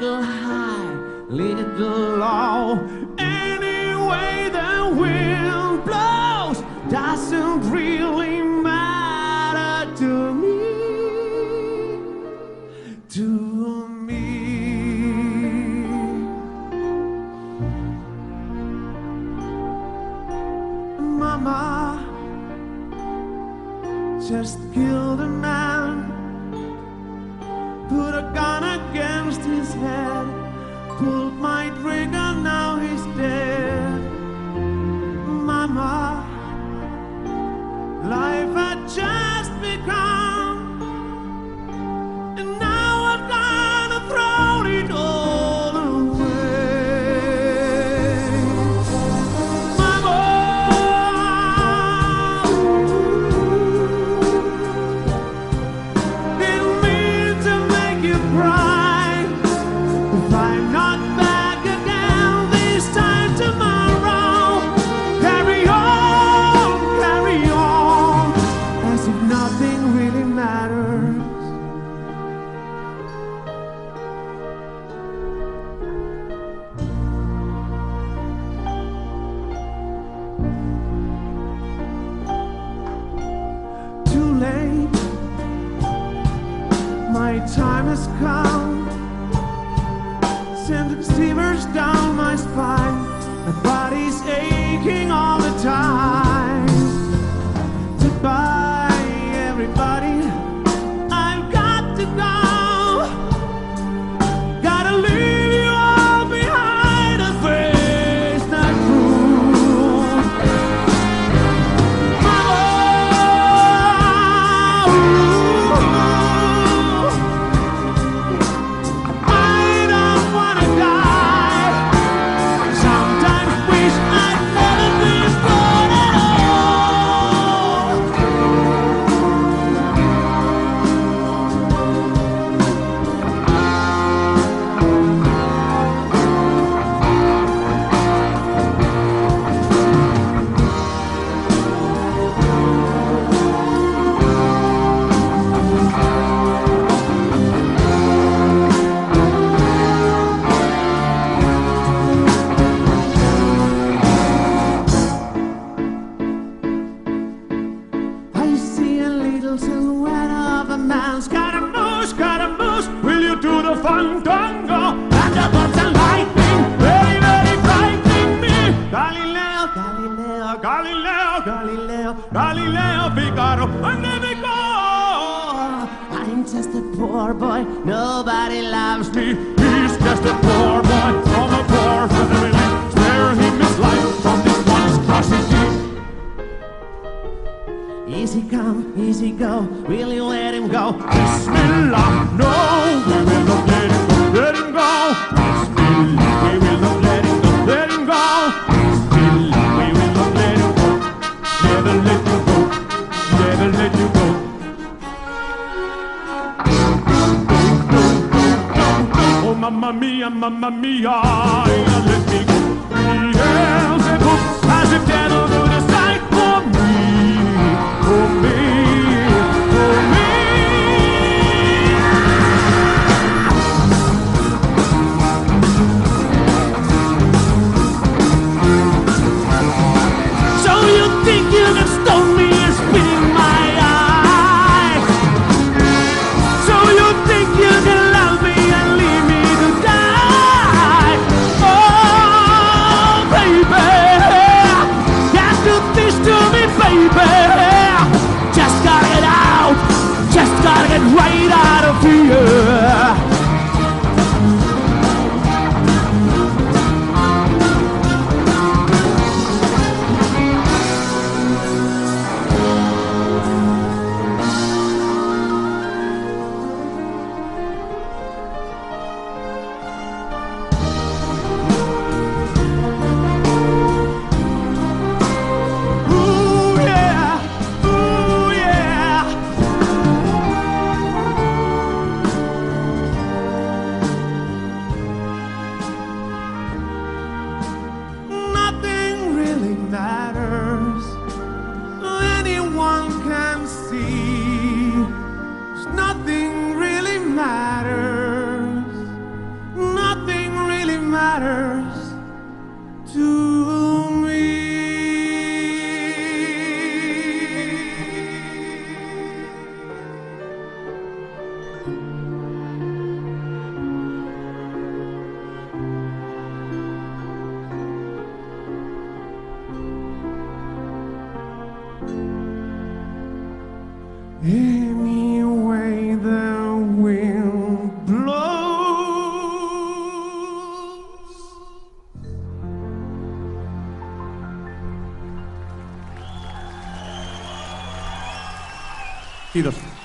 little high, little low. Any way the wind blows doesn't really matter to me. To me. Mama just killed a man, his head, pulled my trigger, late, my time has come. Sending shivers down my spine. My body's aching all the time. Scaramouche, Scaramouche, will you do the fandango? Thunderbolts and lightning, very, very frightening me. Galileo, Galileo, Galileo, Galileo, Galileo, Figaro, and there we go. I'm just a poor boy, nobody loves me. He's just a poor boy from a poor family. Easy come, easy go, will you let him go? Bismillah, no, we will not let him go, let him go. Bismillah, we will not let him go, let him go. Bismillah, we will not let him go, never let you go, never let you go. Oh, mamma mia, mamma mia, right out of fear. tonight. partidos.